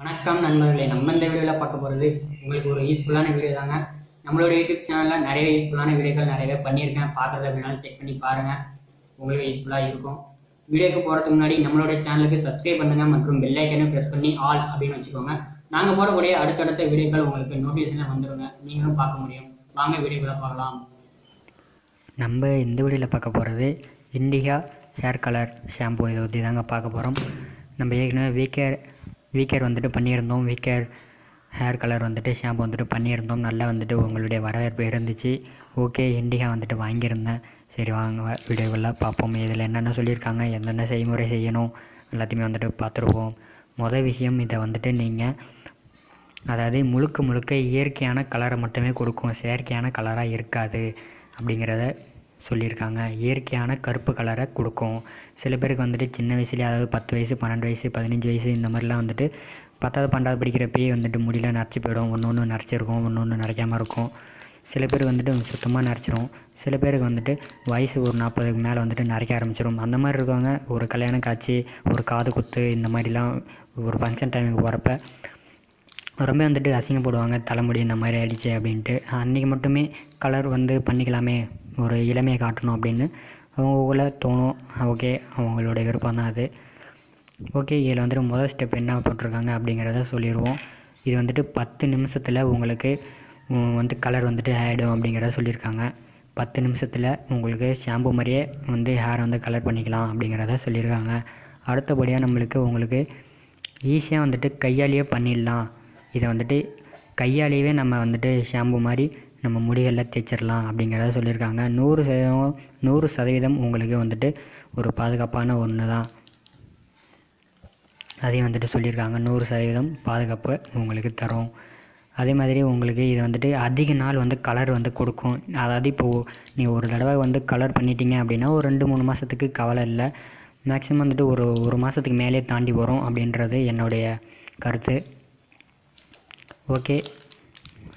வணக்கம் நண்பர்களே நம்ம இந்த வீடியோவில் பார்க்க போகிறது உங்களுக்கு ஒரு யூஸ்ஃபுல்லான வீடியோ தாங்க. நம்மளோட யூடியூப் சேனலில் நிறைய யூஸ்ஃபுல்லான வீடியோக்கள் நிறையவே பண்ணியிருக்கேன். பார்க்குறது அப்படின்னாலும் செக் பண்ணி பாருங்கள் உங்களுக்கு யூஸ்ஃபுல்லாக இருக்கும். வீடியோக்கு போகிறதுக்கு முன்னாடி நம்மளோட சேனலுக்கு சப்ஸ்கிரைப் பண்ணுங்கள் மற்றும் பெல்லைக்கனும் ப்ரெஸ் பண்ணி ஆல் அப்படின்னு வச்சுக்கோங்க. நாங்கள் போடக்கூடிய அடுத்தடுத்த வீடியோக்கள் உங்களுக்கு நோட்டிஃபிகேஷனில் வந்துடுங்க நீங்களும் பார்க்க முடியும். வாங்க வீடியோக்களை பார்க்கலாம் நம்ம இந்த வீடியோவில் பார்க்க போகிறது இண்டிகா ஹேர் கலர் ஷாம்பு இதை பற்றி தாங்க பார்க்க போகிறோம் நம்ம ஏற்கனவே வீக்கே வீக்கர் வந்துட்டு பண்ணியிருந்தோம். வீக்கர் ஹேர் கலர் வந்துட்டு ஷாம்பு வந்துட்டு பண்ணியிருந்தோம். நல்லா வந்துட்டு உங்களுடைய வரவேற்பு இருந்துச்சு. ஓகே இண்டிகா வந்துட்டு வாங்கியிருந்தேன். சரி வாங்க வீடியோக்குள்ளே பார்ப்போம். இதில் என்னென்ன சொல்லியிருக்காங்க என்னென்ன செய்முறை செய்யணும் எல்லாத்தையுமே வந்துட்டு பார்த்துருவோம் மொதல் விஷயம் இதை வந்துட்டு நீங்கள் அதாவது முழுக்க முழுக்க இயற்கையான கலரை மட்டுமே கொடுக்கும். செயற்கையான கலராக இருக்காது அப்படிங்கிறத சொல்லியிருக்காங்க. இயற்கையான கருப்பு கலரை கொடுக்கும். சில பேருக்கு வந்துட்டு சின்ன வயசுலேயே அதாவது பத்து வயசு பன்னெண்டு வயசு பதினஞ்சு வயசு இந்த மாதிரிலாம் வந்துட்டு பத்தாவது பன்னெண்டாவது படிக்கிறப்பயே வந்துட்டு முடியல நரைச்சி போயிடும். ஒன்று ஒன்று நரைச்சிருக்கும். ஒன்று ஒன்று நரைக்காமல் இருக்கும். சில பேர் வந்துட்டு சுத்தமாக நரைச்சிரும். சில பேருக்கு வந்துட்டு வயசு ஒரு நாற்பதுக்கு மேலே வந்துட்டு நரைக்க ஆரம்பிச்சிடும் அந்த மாதிரி இருக்கவங்க ஒரு கல்யாணம் காட்சி ஒரு காது குத்து இந்த மாதிரிலாம் ஒரு ஃபங்க்ஷன் டைமுக்கு போகிறப்ப ரொம்ப வந்துட்டு அசிங்கப்படுவாங்க. தலைமுடி இந்த மாதிரி ஆயிடுச்சு அப்படின்ட்டு. அன்றைக்கி மட்டுமே கலர் வந்து பண்ணிக்கலாமே. ஒரு இளமையை காட்டணும் அப்படின்னு அவங்கவுல தோணும். ஓகே அவங்களோட விருப்பம் தான் அது. ஓகே இதில் வந்துட்டு முதல் ஸ்டெப் என்ன போட்டிருக்காங்க அப்படிங்கிறத சொல்லிடுவோம். இது வந்துட்டு பத்து நிமிஷத்தில் உங்களுக்கு வந்து கலர் வந்துட்டு ஆகிடும் அப்படிங்கிறத சொல்லியிருக்காங்க. பத்து நிமிஷத்தில் உங்களுக்கு ஷாம்பு மாதிரியே வந்து ஹேர் வந்து கலர் பண்ணிக்கலாம் அப்படிங்கிறத சொல்லியிருக்காங்க. அடுத்தபடியாக நம்மளுக்கு உங்களுக்கு ஈஸியாக வந்துட்டு கையாலேயே பண்ணிடலாம். இதை வந்துட்டு கையாலேயே நம்ம வந்துட்டு ஷாம்பு மாதிரி நம்ம முடிகளில் தேய்ச்சிடலாம் அப்படிங்கிறத சொல்லியிருக்காங்க. நூறு சதவீதம் நூறு சதவீதம் உங்களுக்கு வந்துட்டு ஒரு பாதுகாப்பான ஒன்று தான். அதையும் வந்துட்டு சொல்லியிருக்காங்க. நூறு சதவீதம் பாதுகாப்பு உங்களுக்கு தரும். அதே மாதிரி உங்களுக்கு இது வந்துட்டு அதிக நாள் வந்து கலர் வந்து கொடுக்கும். அதாவது இப்போது நீ ஒரு தடவை வந்து கலர் பண்ணிட்டீங்க அப்படின்னா ஒரு ரெண்டு மூணு மாதத்துக்கு கவலை இல்லை. மேக்ஸிமம் வந்துட்டு ஒரு ஒரு மாதத்துக்கு மேலே தாண்டி வரும் அப்படின்றது என்னுடைய கருத்து. ஓகே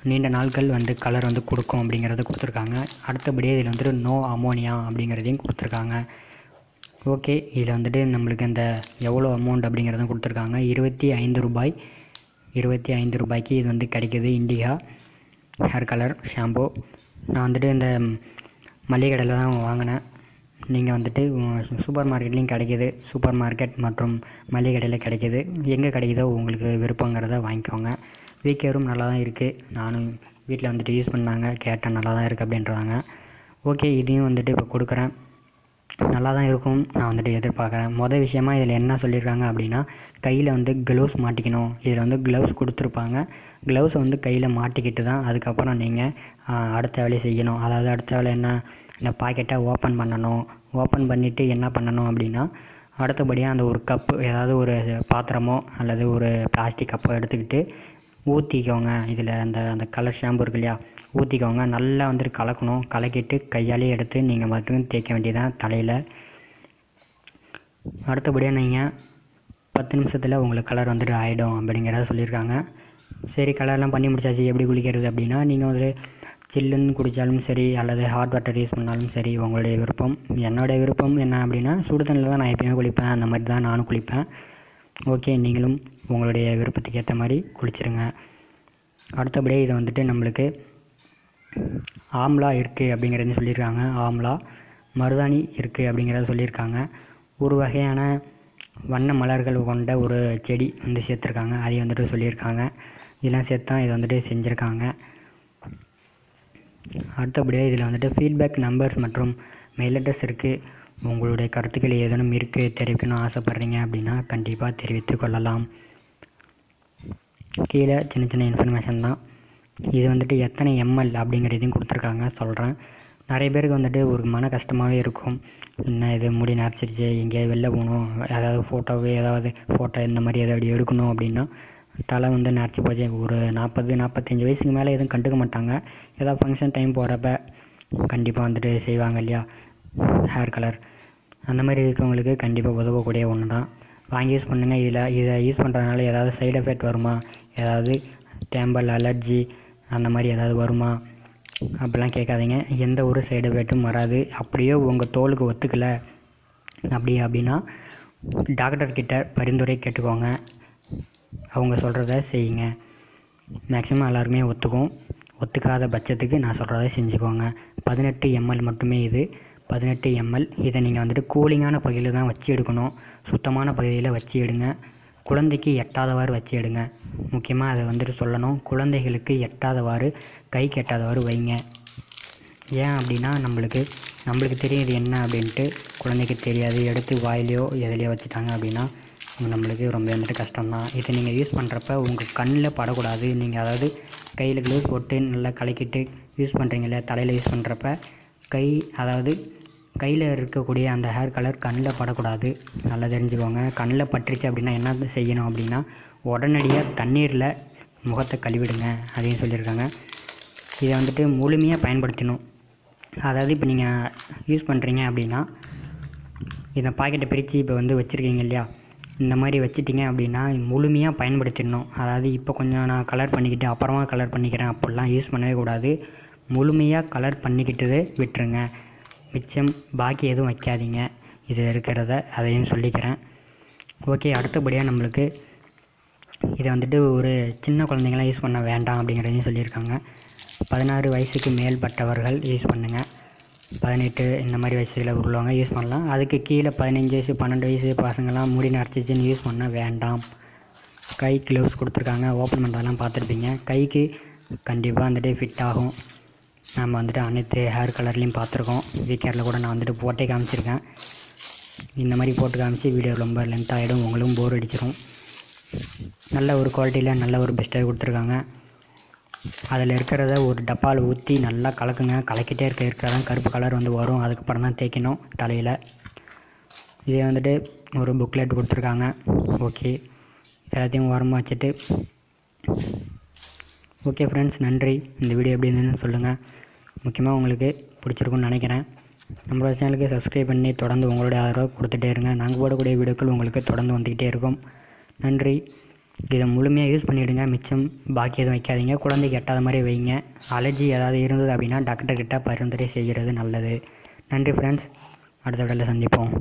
நீண்ட நாட்கள் வந்து கலர் வந்து கொடுக்கும் அப்படிங்கிறத கொடுத்துருக்காங்க. அடுத்தபடியே இதில் வந்துட்டு நோ அமோனியா அப்படிங்கிறதையும் கொடுத்துருக்காங்க. ஓகே இதில் வந்துட்டு நம்மளுக்கு இந்த எவ்வளோ அமௌண்ட் அப்படிங்கிறதும் கொடுத்துருக்காங்க. இருபத்தி ஐந்து ரூபாய். இருபத்தி ஐந்து ரூபாய்க்கு இது வந்து கிடைக்கிது இண்டிகா. ஹேர் கலர் ஷாம்பு நான் வந்துட்டு இந்த மளிகை கடையில் தான் வாங்கினேன். நீங்கள் வந்துட்டு சூப்பர் மார்க்கெட்லேயும் கிடைக்கிது. சூப்பர் மார்க்கெட் மற்றும் மளிகை கடையில் கிடைக்கிது. எங்கே கிடைக்குதோ உங்களுக்கு விருப்பங்கிறத வாங்கிக்கோங்க. வீக்கேரும் நல்லா தான் இருக்குது நானும் வீட்டில் வந்துட்டு யூஸ் பண்ணாங்க. கேட்டேன் நல்லா தான் இருக்குது அப்படின்றாங்க. ஓகே இதையும் வந்துட்டு இப்போ கொடுக்குறேன். நல்லா தான் இருக்கும். நான் வந்துட்டு எதிர்பார்க்குறேன். மொதல் விஷயமா இதில் என்ன சொல்லியிருக்காங்க அப்படின்னா கையில் வந்து க்ளவுஸ் மாட்டிக்கணும். இதில் வந்து க்ளவுஸ் கொடுத்துருப்பாங்க. க்ளவுஸை வந்து கையில் மாட்டிக்கிட்டு தான் அதுக்கப்புறம் நீங்கள் அடுத்த வேலையை செய்யணும். அதாவது அடுத்த வேலை என்ன? இந்த பாக்கெட்டை ஓப்பன் பண்ணணும். ஓப்பன் பண்ணிவிட்டு என்ன பண்ணணும் அப்படின்னா அடுத்தபடியாக அந்த ஒரு கப்பு ஏதாவது ஒரு பாத்திரமோ அல்லது ஒரு பிளாஸ்டிக் கப்போ எடுத்துக்கிட்டு ஊற்றிக்கோங்க இதில் அந்த அந்த கலர் ஷாம்பு இருக்கு இல்லையா? ஊற்றிக்கோங்க நல்லா வந்துட்டு கலக்கணும். கலக்கிட்டு கையாலே எடுத்து நீங்கள் மட்டும் தேய்க்க வேண்டியதான் தலையில். அடுத்தபடியாக நீங்கள் பத்து நிமிஷத்தில் உங்களுக்கு கலர் வந்துட்டு ஆகிடும் அப்படிங்கிறத சொல்லியிருக்காங்க. சரி கலர்லாம் பண்ணி முடிச்சாச்சு. எப்படி குளிக்கிறது அப்படின்னா நீங்கள் வந்து சில்லுன்னு குடித்தாலும் சரி அல்லது ஹாட் வாட்டர் யூஸ் பண்ணாலும் சரி உங்களுடைய விருப்பம். என்னுடைய விருப்பம் என்ன அப்படின்னா சுடு தண்ணியில் தான் நான் எப்பயுமே குளிப்பேன். அந்த மாதிரி தான் நானும் குளிப்பேன். ஓகே நீங்களும் உங்களுடைய விருப்பத்துக்கு ஏற்ற மாதிரி குளிச்சிருங்க. அடுத்தபடியே இது வந்துட்டு நம்மளுக்கு ஆம்லா இருக்குது அப்படிங்கிறது சொல்லியிருக்காங்க. ஆம்லா மருதாணி இருக்குது அப்படிங்கிறத சொல்லியிருக்காங்க. ஒரு வகையான வண்ண மலர்கள் கொண்ட ஒரு செடி வந்து சேர்த்துருக்காங்க. அதையும் வந்துட்டு சொல்லியிருக்காங்க. இதெல்லாம் சேர்த்து தான் இதை வந்துட்டு செஞ்சுருக்காங்க. அடுத்தபடியாக இதில் வந்துட்டு ஃபீட்பேக் நம்பர்ஸ் மற்றும் மெயில் அட்ரஸ் இருக்குது உங்களுடைய கருத்துக்கள் ஏதேனும் இருக்குது தெரிவிக்கணும்னு ஆசைப்பட்றீங்க அப்படின்னா கண்டிப்பாக தெரிவித்து கொள்ளலாம். கீழே சின்ன சின்ன இன்ஃபர்மேஷன் தான். இது வந்துட்டு எத்தனை எம்எல் அப்படிங்கிறதையும் கொடுத்துருக்காங்க. சொல்கிறேன் நிறைய பேருக்கு வந்துட்டு ஒரு மன கஷ்டமாகவே இருக்கும். என்ன இது முடி நரைச்சிருச்சு எங்கேயாவது வெளில போகணும் ஏதாவது ஃபோட்டோவே ஏதாவது ஃபோட்டோ இந்த மாதிரி ஏதாவது எடுக்கணும் அப்படின்னா தலை வந்து நரைச்சி போச்சு. ஒரு நாற்பது நாற்பத்தஞ்சு வயசுக்கு மேலே எதுவும் கண்டுக்க மாட்டாங்க. ஏதாவது ஃபங்க்ஷன் டைம் போகிறப்ப கண்டிப்பாக வந்துட்டு செய்வாங்க இல்லையா? ஹேர் கலர் அந்த மாதிரி இருக்கவங்களுக்கு கண்டிப்பாக உதவக்கூடிய ஒன்று தான் வாங்கி யூஸ் பண்ணுங்கள் இதில் இதை யூஸ் பண்ணுறதுனால ஏதாவது சைடு எஃபெக்ட் வருமா? ஏதாவது டேம்பல் அலர்ஜி அந்த மாதிரி ஏதாவது வருமா? அப்படிலாம் கேட்காதீங்க. எந்த ஒரு சைடு எஃபெக்ட்டும் வராது. அப்படியே உங்கள் தோலுக்கு ஒத்துக்கலை அப்படி அப்படின்னா டாக்டர்கிட்ட பரிந்துரை கேட்டுக்கோங்க. அவங்க சொல்கிறத செய்யுங்க. மேக்ஸிமம் எல்லாருமே ஒத்துக்கும். ஒத்துக்காத பட்சத்துக்கு நான் சொல்கிறத செஞ்சுக்கோங்க. பதினெட்டு எம்எல் மட்டுமே இது. பதினெட்டு எம்எல் இதை நீங்கள் வந்துட்டு கூலிங்கான பகுதியில் தான் வச்சு எடுக்கணும். சுத்தமான பகுதியில் வச்சு எடுங்க. குழந்தைக்கு எட்டாதவாறு வச்சு எடுங்க. முக்கியமாக அதை வந்துட்டு சொல்லணும். குழந்தைகளுக்கு எட்டாதவாறு கைக்கு எட்டாதவாறு வைங்க. ஏன் அப்படின்னா நம்மளுக்கு நம்மளுக்கு தெரியுது என்ன அப்படின்ட்டு குழந்தைக்கு தெரியாது. எடுத்து வாயிலையோ எதுலையோ வச்சுட்டாங்க அப்படின்னா நம்மளுக்கு ரொம்ப வந்துட்டு கஷ்டம்தான். இதை நீங்கள் யூஸ் பண்ணுறப்ப உங்கள் கண்ணில் படக்கூடாது. நீங்கள் அதாவது கையில் க்ளவுஸ் போட்டு நல்லா கலக்கிட்டு யூஸ் பண்ணுறீங்களே தலையில் யூஸ் பண்ணுறப்ப கை அதாவது கையில் இருக்கக்கூடிய அந்த ஹேர் கலர் கண்ணில் படக்கூடாது. நல்லா தெரிஞ்சுக்கோங்க. கண்ணில் பட்டுருச்சு அப்படின்னா என்ன செய்யணும் அப்படின்னா உடனடியாக தண்ணீரில் முகத்தை கழுவிடுங்க. அதையும் சொல்லியிருக்காங்க. இதை வந்துட்டு முழுமையாக பயன்படுத்தணும். அதாவது இப்போ நீங்கள் யூஸ் பண்ணுறீங்க அப்படின்னா இந்த பாக்கெட்டை பிரித்து இப்போ வந்து வச்சுருக்கீங்க இல்லையா? இந்த மாதிரி வச்சிட்டிங்க அப்படின்னா முழுமையாக பயன்படுத்திடணும். அதாவது இப்போ கொஞ்சம் நான் கலர் பண்ணிக்கிட்டு அப்புறமா கலர் பண்ணிக்கிறேன். அப்படிலாம் யூஸ் பண்ணவே கூடாது. முழுமையாக கலர் பண்ணிக்கிட்டது விட்டுருங்க. மிச்சம் பாக்கி எதுவும் வைக்காதீங்க. இது இருக்கிறத அதையும் சொல்லிக்கிறேன். ஓகே அடுத்தபடியாக நம்மளுக்கு இதை வந்துட்டு ஒரு சின்ன குழந்தைங்களாம் யூஸ் பண்ண வேண்டாம் அப்படிங்கிறதையும் சொல்லியிருக்காங்க. பதினாறு வயசுக்கு மேல்பட்டவர்கள் யூஸ் பண்ணுங்கள் பதினெட்டு இந்த மாதிரி வயசில் உள்ளவங்க யூஸ் பண்ணலாம். அதுக்கு கீழே பதினஞ்சு வயசு பன்னெண்டு வயசு பசங்கள்லாம் முடி நரைச்சிச்சின்னு யூஸ் பண்ண வேண்டாம். கை க்ளவுஸ் கொடுத்துருக்காங்க. ஓப்பன் பண்ணுறதெல்லாம் பார்த்துருப்பீங்க. கைக்கு கண்டிப்பாக வந்துட்டு ஃபிட் ஆகும். நம்ம வந்துட்டு அனைத்து ஹேர் கலர்லேயும் பார்த்துருக்கோம். வீக்கெண்டில் கூட நான் வந்துட்டு போட்டே காமிச்சிருக்கேன். இந்த மாதிரி போட்டு காமிச்சு வீடியோ ரொம்ப லென்த் ஆகிடும் உங்களும் போர் அடிச்சிடும் நல்ல ஒரு குவாலிட்டியில் நல்ல ஒரு பெஸ்ட்டாக கொடுத்துருக்காங்க. அதில் இருக்கிறத ஒரு டப்பாவில் ஊற்றி நல்லா கலக்குங்க. கலக்கிட்டே இருக்க இருக்கிறதான் கருப்பு கலர் வந்து வரும். அதுக்கப்புறம் தான் தேய்க்கணும் தலையில். இதே வந்துட்டு ஒரு புக்லெட் கொடுத்துருக்காங்க. ஓகே எல்லாத்தையும் உரமாக வச்சுட்டு ஓகே ஃப்ரெண்ட்ஸ் நன்றி. இந்த வீடியோ எப்படி இருந்ததுன்னு சொல்லுங்கள் முக்கியமாக உங்களுக்கு பிடிச்சிருக்குன்னு நினைக்கிறேன். நம்மளோட சேனலுக்கு சப்ஸ்கிரைப் பண்ணி தொடர்ந்து உங்களுடைய ஆதரவு கொடுத்துட்டே இருங்க. நாங்கள் போடக்கூடிய வீடியோக்கள் உங்களுக்கு தொடர்ந்து வந்துக்கிட்டே இருக்கும். நன்றி. இதை முழுமையாக யூஸ் பண்ணிவிடுங்க மிச்சம் பாக்கி எதுவும் வைக்காதீங்க. குழந்தைக்கு எட்டாத மாதிரி வைங்க. அலர்ஜி ஏதாவது இருந்தது அப்படின்னா டாக்டர்கிட்ட பரிந்துரை செய்கிறது நல்லது. நன்றி ஃப்ரெண்ட்ஸ் அடுத்த வீடியோவில் சந்திப்போம்.